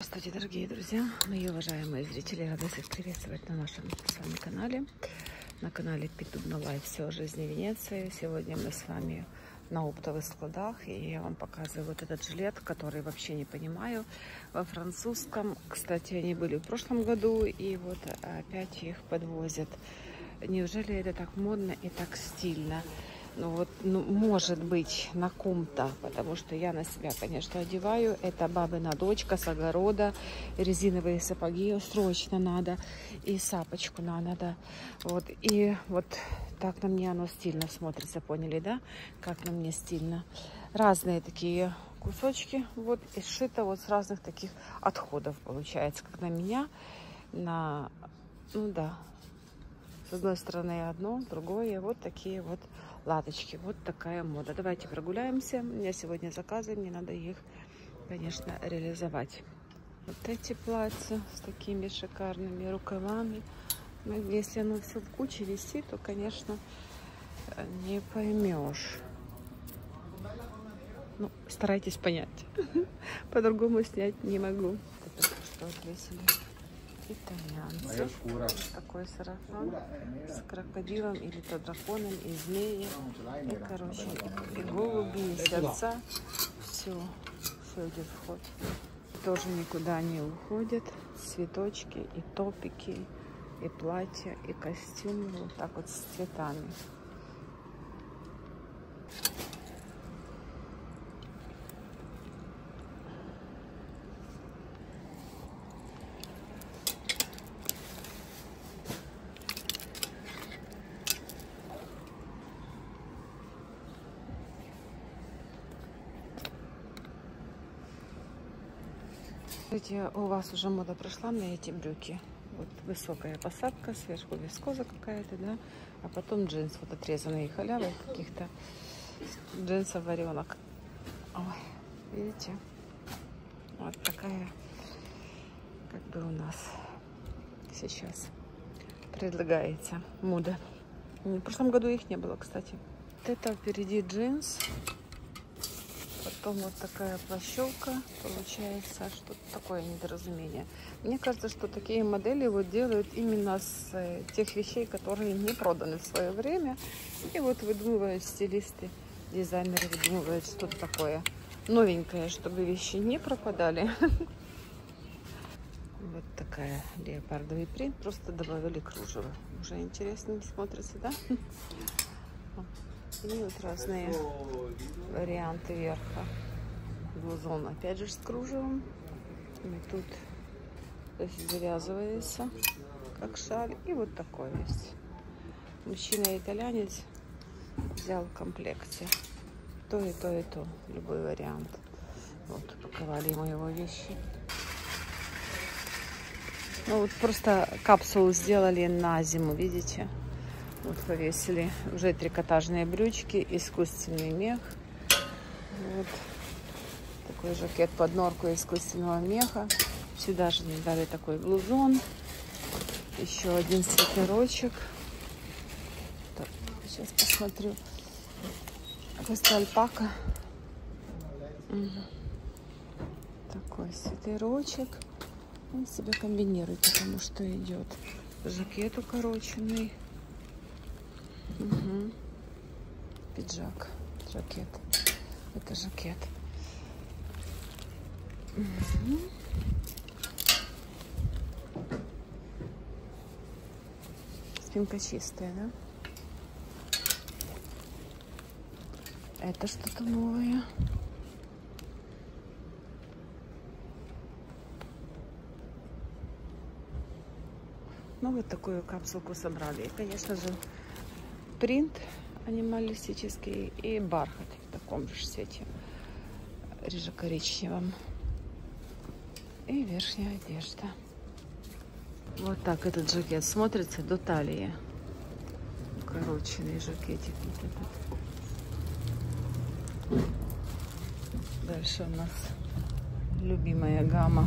Здравствуйте, дорогие друзья, мои уважаемые зрители, рада всех приветствовать на нашем с вами канале, на канале Питудна Лайф «Все о жизни Венеции». Сегодня мы с вами на оптовых складах, и я вам показываю вот этот жилет, который вообще не понимаю, во французском. Кстати, они были в прошлом году, и вот опять их подвозят. Неужели это так модно и так стильно? Ну вот, ну, может быть, на ком-то, потому что я на себя, конечно, одеваю. Это бабина дочка с огорода, резиновые сапоги срочно надо, и сапочку надо. Вот, и вот так на мне оно стильно смотрится, поняли, да? Как на мне стильно. Разные такие кусочки, вот, и сшито вот с разных таких отходов, получается, как на меня, на, ну да, с одной стороны одно, другое, вот такие вот латочки. Вот такая мода. Давайте прогуляемся. У меня сегодня заказы, мне надо их, конечно, реализовать. Вот эти платья с такими шикарными рукавами. Ну, если оно все в куче висит, то, конечно, не поймешь. Ну, старайтесь понять. По-другому снять не могу. Что отвесили итальянцы. Такой сарафан с крокодилом или то драконом, и змеи. И, короче, и, и голуби, и сердца. Все, все идет в ход. Тоже никуда не уходят. Цветочки и топики, и платья, и костюмы. Вот так вот с цветами. Скажите, у вас уже мода прошла на эти брюки? Вот высокая посадка, сверху вискоза какая-то, да? А потом джинс, вот отрезанные халявы каких-то джинсов варенок. Ой, видите? Вот такая, как бы у нас сейчас предлагается мода. В прошлом году их не было, кстати. Вот это впереди джинс Потом вот такая плащевка. Получается что-то такое недоразумение. Мне кажется, что такие модели вот делают именно с э, тех вещей, которые не проданы в свое время. И вот выдумывают стилисты, дизайнеры выдумывают что-то такое новенькое, чтобы вещи не пропадали. Вот такая леопардовый принт. Просто добавили кружево. Уже интересно смотрится, да? И вот разные варианты верха. Блузон опять же с кружевом. И тут завязывается как шаль. И вот такой есть. Мужчина-итальянец взял в комплекте. То и то, и то. Любой вариант. Вот, упаковали ему его вещи. Ну вот просто капсулу сделали на зиму, видите? Вот повесили уже трикотажные брючки, искусственный мех. Вот такой жакет под норку искусственного меха. Сюда же мне дали такой блузон. Еще один свитерочек. Так, сейчас посмотрю. Просто альпака. Угу. Такой свитерочек. Он себе комбинирует, потому что идет жакет укороченный. Угу. Пиджак, жакет. Это жакет. Угу. Спинка чистая, да? Это что-то новое. Ну, вот такую капсулку собрали. И, конечно же, принт анималистический и бархат в таком же цвете рыжо-коричневом. И верхняя одежда. Вот так этот жакет смотрится до талии. Укороченный жакетик вот этот. Дальше у нас любимая гамма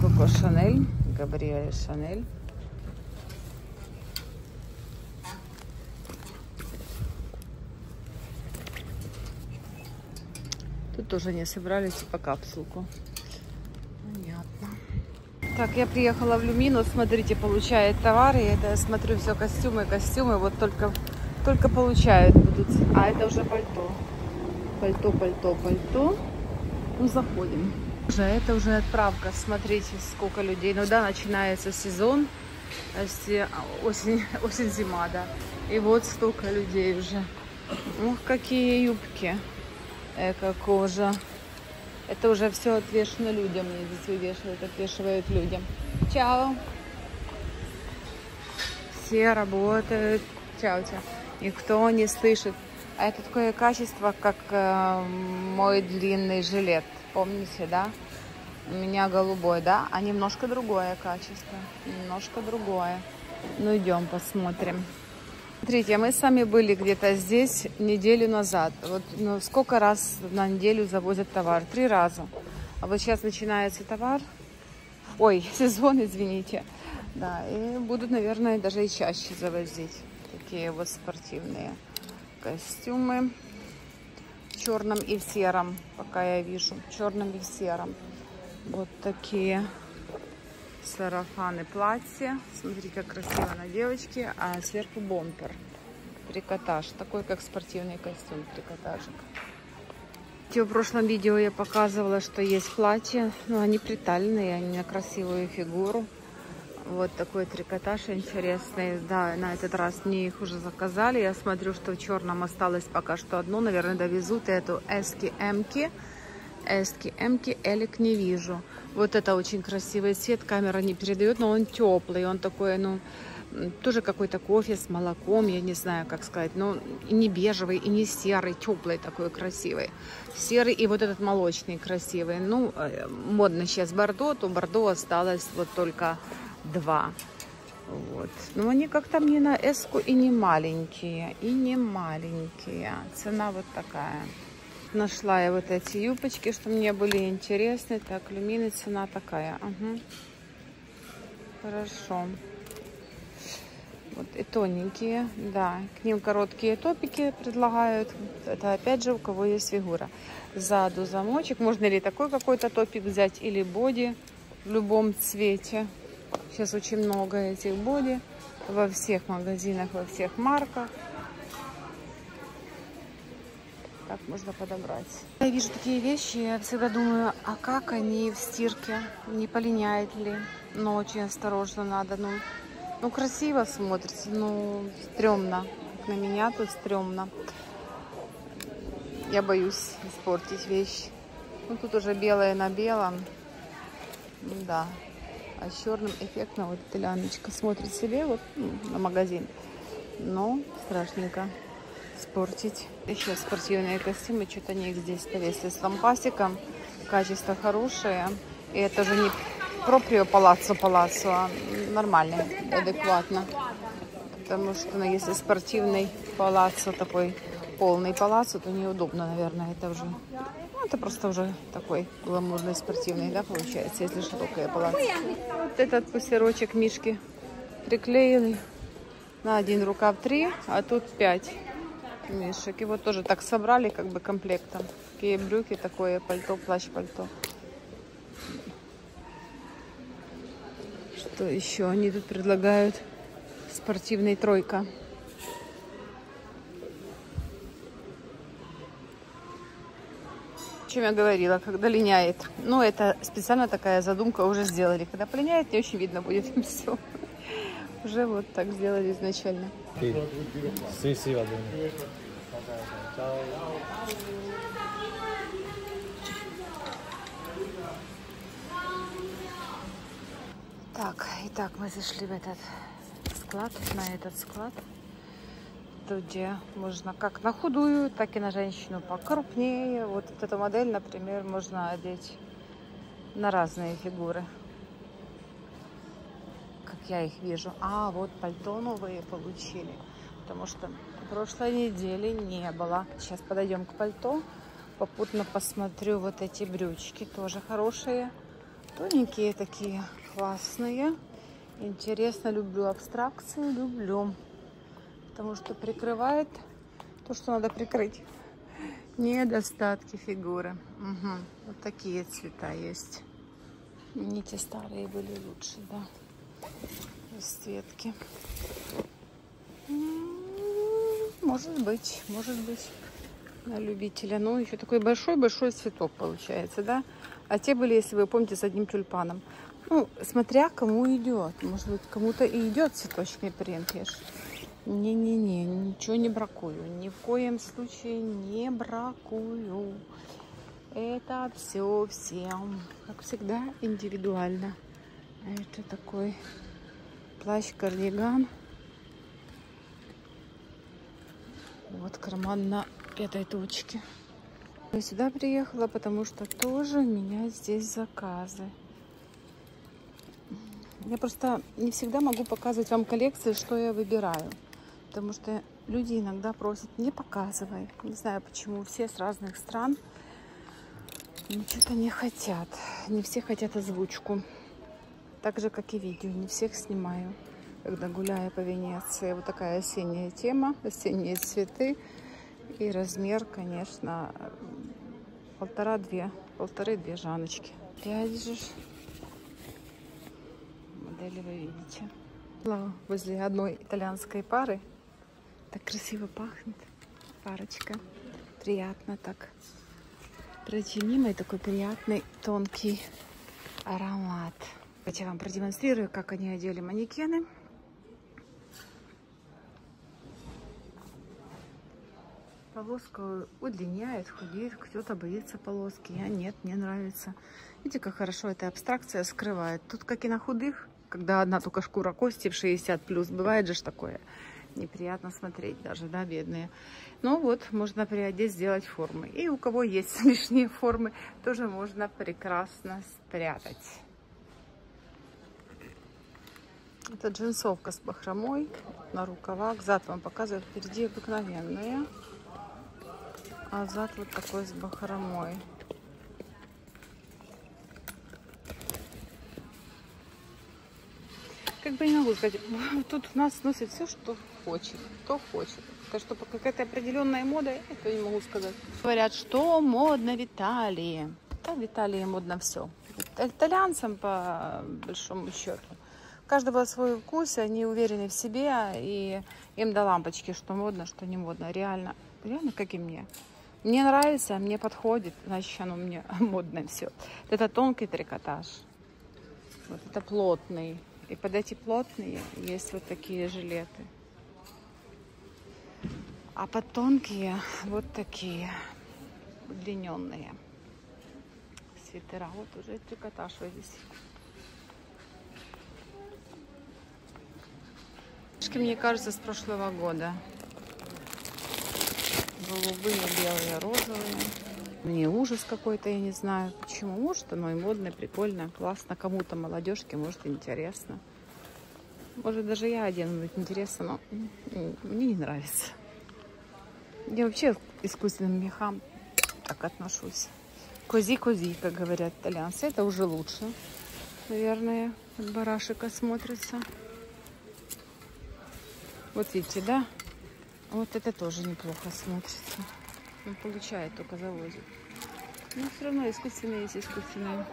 Коко Шанель, Габриэль Шанель. Тоже не собрали типа капсулку. Так, я приехала в Люмину, смотрите, получает товары. Это я смотрю все костюмы, костюмы, вот только, только получают будут. А это уже пальто. Пальто, пальто, пальто. Ну, заходим. Уже, это уже отправка. Смотрите, сколько людей. Ну да, начинается сезон. Осень, осень, зима, да. И вот столько людей уже. Ух, какие юбки. Эко-кожа. Это уже все отвешено людям. Мне здесь вывешивают, отвешивают людям. Чао. Все работают. Чао, чао. Никто не слышит. А это такое качество, как э, мой длинный жилет. Помните, да? У меня голубой, да? А немножко другое качество. Немножко другое. Ну, идем посмотрим. Смотрите, мы сами были где-то здесь неделю назад. Вот ну, сколько раз на неделю завозят товар? Три раза. А вот сейчас начинается товар. Ой, сезон, извините. Да, и будут, наверное, даже и чаще завозить. Такие вот спортивные костюмы. В черном и в сером, пока я вижу. В черном и в сером. Вот такие сарафаны платья. Смотрите, как красиво на девочке. А сверху бомпер. Трикотаж. Такой, как спортивный костюм. Трикотажик. В прошлом видео я показывала, что есть платья. Но они притальные, они на красивую фигуру. Вот такой трикотаж интересный. Да, на этот раз мне их уже заказали. Я смотрю, что в черном осталось пока что одно. Наверное, довезут эту эски-эмки. Эски, эмки, элик не вижу. Вот это очень красивый цвет, камера не передает, но он теплый, он такой, ну, тоже какой-то кофе с молоком, я не знаю, как сказать, но и не бежевый, и не серый, теплый такой красивый. Серый и вот этот молочный красивый. Ну, э, модно сейчас бордо, то бордо осталось вот только два. Вот. Но они как-то мне на эску и не маленькие, и не маленькие. Цена вот такая. Нашла я вот эти юбочки, что мне были интересны. Так, люмины цена такая. Угу. Хорошо. Вот и тоненькие, да. К ним короткие топики предлагают. Это опять же у кого есть фигура. Сзаду замочек. Можно ли такой какой-то топик взять или боди в любом цвете. Сейчас очень много этих боди во всех магазинах, во всех марках как можно подобрать. Я вижу такие вещи, я всегда думаю, а как они в стирке, не полиняет ли? Но очень осторожно надо, ну, ну красиво смотрится, ну, стрёмно. На меня тут стрёмно. Я боюсь испортить вещь. Ну, тут уже белое на белом. Да. А с черным эффектно вот эта ляночка смотрит себе вот ну, на магазин. Но страшненько испортить. Еще спортивные костюмы, что-то они их здесь повесили с лампасиком. Качество хорошее. И это же не проприо палаццо палаццо, а нормально, адекватно. Потому что ну, если спортивный палаццо такой полный палаццо, то неудобно, наверное, это уже... Ну, это просто уже такой гламурный спортивный, да, получается, если широкое палаццо. Вот этот пустерочек Мишки приклеили на один рукав три, а тут пять мешек. Его тоже так собрали как бы комплектом. Такие брюки, такое пальто, плащ-пальто. Что еще они тут предлагают? Спортивный тройка. чем я говорила, когда линяет. Ну, это специально такая задумка уже сделали. Когда полиняет, не очень видно будет все. Уже вот так сделали изначально. Так, итак, мы зашли в этот склад, на этот склад, где можно как на худую, так и на женщину покрупнее. Вот эту модель, например, можно одеть на разные фигуры я их вижу. А, вот пальто новые получили. Потому что прошлой недели не было. Сейчас подойдем к пальто. Попутно посмотрю вот эти брючки. Тоже хорошие. Тоненькие такие, классные. Интересно, люблю абстракции, люблю. Потому что прикрывает то, что надо прикрыть. Недостатки фигуры. Угу. Вот такие цвета есть. Нити старые были лучше, да. Расцветки. Может быть, может быть. На любителя. Ну, еще такой большой-большой цветок получается, да? А те были, если вы помните, с одним тюльпаном. Ну, смотря кому идет. Может быть, кому-то и идет цветочный принтиш. Не-не-не, ничего не бракую. Ни в коем случае не бракую. Это все всем, как всегда, индивидуально. Это такой плащ-кардиган. Вот карман на этой точке. Я сюда приехала, потому что тоже у меня здесь заказы. Я просто не всегда могу показывать вам коллекции, что я выбираю. Потому что люди иногда просят, не показывай. Не знаю почему, все с разных стран. Но что-то не хотят. Не все хотят озвучку. Так же, как и видео. Не всех снимаю, когда гуляю по Венеции. Вот такая осенняя тема. Осенние цветы. И размер, конечно, полтора-две. Полторы-две жаночки. Опять же, модели вы видите. Возле одной итальянской пары так красиво пахнет. Парочка. Приятно так. Пройти мимо и такой приятный тонкий аромат. Давайте я вам продемонстрирую, как они одели манекены. Полоска удлиняет, худеет. Кто-то боится полоски. Я нет, мне нравится. Видите, как хорошо эта абстракция скрывает. Тут, как и на худых, когда одна только шкура кости в 60 плюс, бывает же такое неприятно смотреть даже, да, бедные. Ну вот, можно приодеть, сделать формы. И у кого есть лишние формы, тоже можно прекрасно спрятать. Это джинсовка с бахромой на рукавах. Зад вам показываю, впереди обыкновенная. А зад вот такой с бахромой. как бы не могу сказать, тут у нас носит все, что хочет, кто хочет. Так что какая-то определенная мода, это не могу сказать. Говорят, что модно в Италии. Да, в Италии модно все. Итальянцам, по большому счету, каждого свой вкус, они уверены в себе, и им до лампочки, что модно, что не модно. Реально, реально, как и мне. Мне нравится, мне подходит, значит, оно мне модно все. Это тонкий трикотаж. Вот это плотный. И под эти плотные есть вот такие жилеты. А под тонкие вот такие удлиненные свитера. Вот уже трикотаж висит. Мне кажется, с прошлого года. Голубые, белые, розовые. Мне ужас какой-то, я не знаю почему. Может, оно и модное, прикольно, классно. Кому-то молодежке, может, интересно. Может, даже я одену, будет интересно, но мне не нравится. Я вообще к искусственным мехам так отношусь. Così così, как говорят итальянцы. Это уже лучше, наверное, барашка смотрится. Вот видите, да? Вот это тоже неплохо смотрится. Он получает, только завозит. Но все равно искусственные есть искусственные.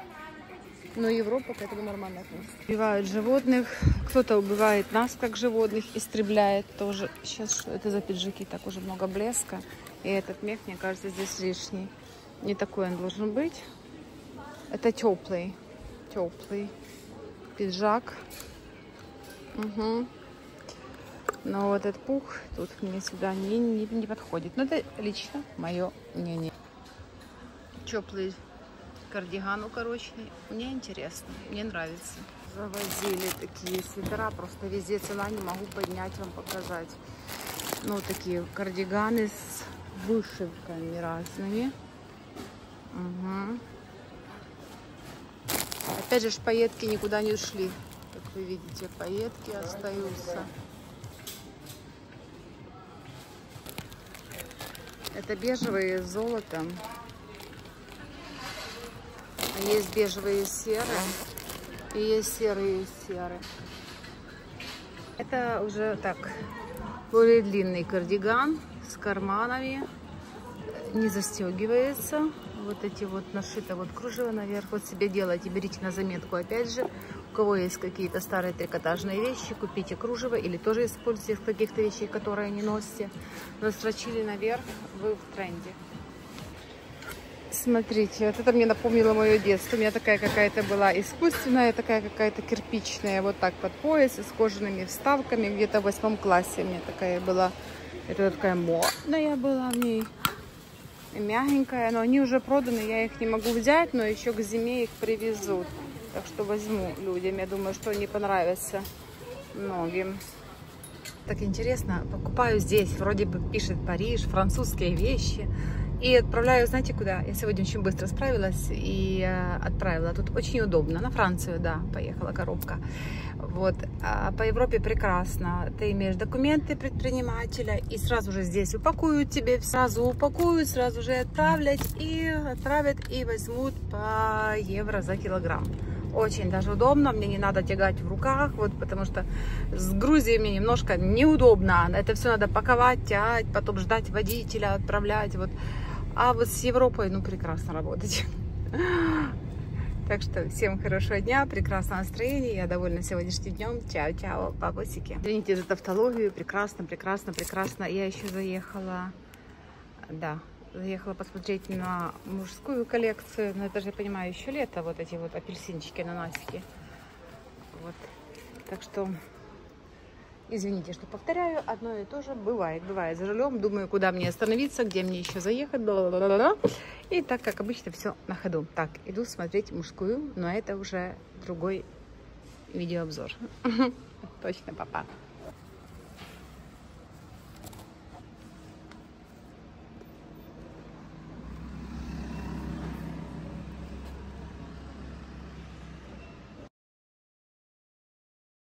Но Европа к этому нормально относится. Убивают животных. Кто-то убивает нас, как животных, истребляет тоже. Сейчас что это за пиджаки? Так уже много блеска. И этот мех, мне кажется, здесь лишний. Не такой он должен быть. Это теплый. Теплый пиджак. Угу. Но вот этот пух тут мне сюда не, не, не подходит. Но это лично мое мнение. Теплый кардиган укороченный. Мне интересно, мне нравится. Завозили такие свитера, просто везде цена не могу поднять вам показать. Ну, такие кардиганы с вышивками разными. Угу. Опять же, пайетки никуда не ушли. Как вы видите, пайетки остаются. Это бежевые с золотом. А есть бежевые и серые. И есть серые и серые. Это уже так, более длинный кардиган с карманами. Не застегивается. вот эти вот нашито вот кружево наверх. Вот себе делайте, берите на заметку опять же. Кого есть какие-то старые трикотажные вещи, купите кружево или тоже используйте из каких-то вещей, которые не носите. Настрочили наверх, вы в тренде. Смотрите, вот это мне напомнило мое детство. У меня такая какая-то была искусственная, такая какая-то кирпичная, вот так под пояс, с кожаными вставками. Где-то в восьмом классе у меня такая была. Это такая модная была в ней. Мягенькая, но они уже проданы, я их не могу взять, но еще к зиме их привезут. Так что возьму людям, я думаю, что они понравятся многим. Так интересно, покупаю здесь, вроде бы пишет Париж, французские вещи. И отправляю, знаете, куда? Я сегодня очень быстро справилась и э, отправила. Тут очень удобно. На Францию, да, поехала коробка. Вот. А по Европе прекрасно. Ты имеешь документы предпринимателя и сразу же здесь упакуют тебе, сразу упакуют, сразу же отправлять и отправят и возьмут по евро за килограмм. Очень даже удобно, мне не надо тягать в руках, вот, потому что с Грузией мне немножко неудобно. Это все надо паковать, тягать, потом ждать водителя, отправлять. Вот. А вот с Европой, ну, прекрасно работать. Так что всем хорошего дня, прекрасного настроения. Я довольна сегодняшним днем. Чао-чао, папусики. Извините за тавтологию. Прекрасно, прекрасно, прекрасно. Я еще заехала, да, заехала посмотреть на мужскую коллекцию. Но это же, я понимаю, еще лето. Вот эти вот апельсинчики, ананасики. Вот. Так что Извините, что повторяю, одно и то же бывает. Бывает за рулем, думаю, куда мне остановиться, где мне еще заехать. Бла -бла -бла И так, как обычно, все на ходу. Так, иду смотреть мужскую, но это уже другой видеообзор. Точно, папа.